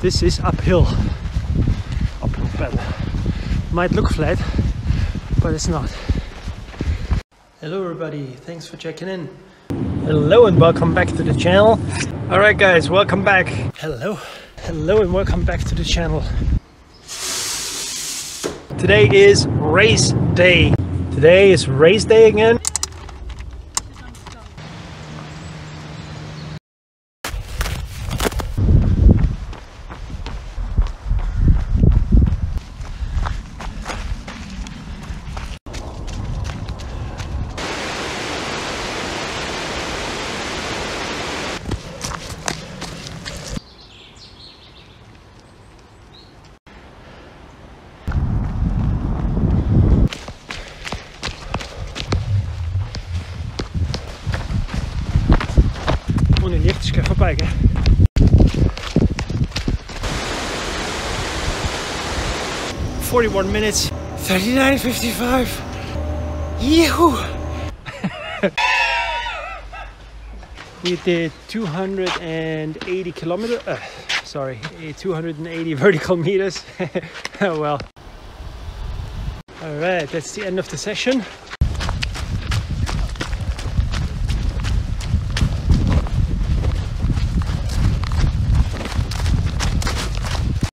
This is uphill. Uphill pedal. Might look flat, but it's not. Hello everybody, thanks for checking in. Hello and welcome back to the channel. Alright guys, welcome back. Hello. Hello and welcome back to the channel. Today is race day. Today is race day again. Ohne Lichtschke vorbei, gell? Forty-one minutes, thirty-nine fifty-five. Yahoo! we did 280 kilometers. Uh, sorry, eh, 280 vertical meters. oh well. All right, that's the end of the session.